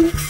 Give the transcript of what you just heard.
Oof.